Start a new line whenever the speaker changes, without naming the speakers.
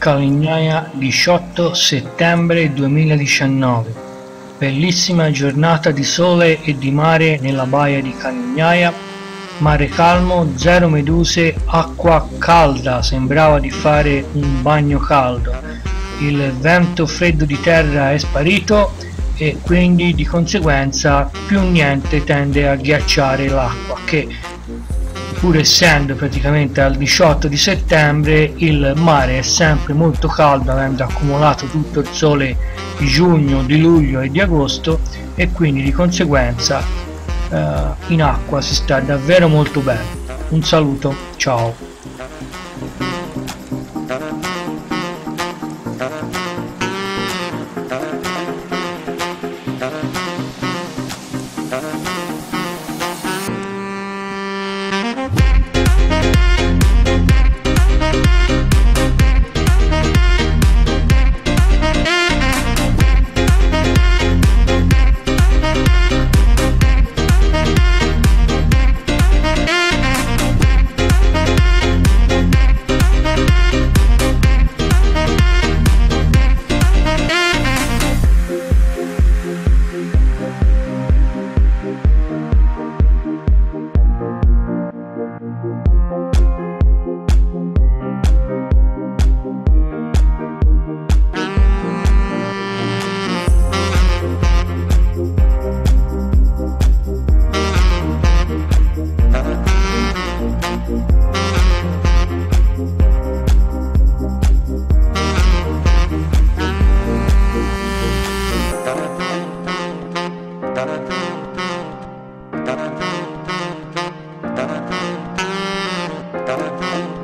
Calignaia 18 settembre 2019 Bellissima giornata di sole e di mare nella baia di Calignaia mare calmo, zero meduse, acqua calda, sembrava di fare un bagno caldo. Il vento freddo di terra è sparito e quindi di conseguenza più niente tende a ghiacciare l'acqua che pur essendo praticamente al 18 di settembre il mare è sempre molto caldo avendo accumulato tutto il sole di giugno, di luglio e di agosto e quindi di conseguenza eh, in acqua si sta davvero molto bene. Un saluto, ciao!
Música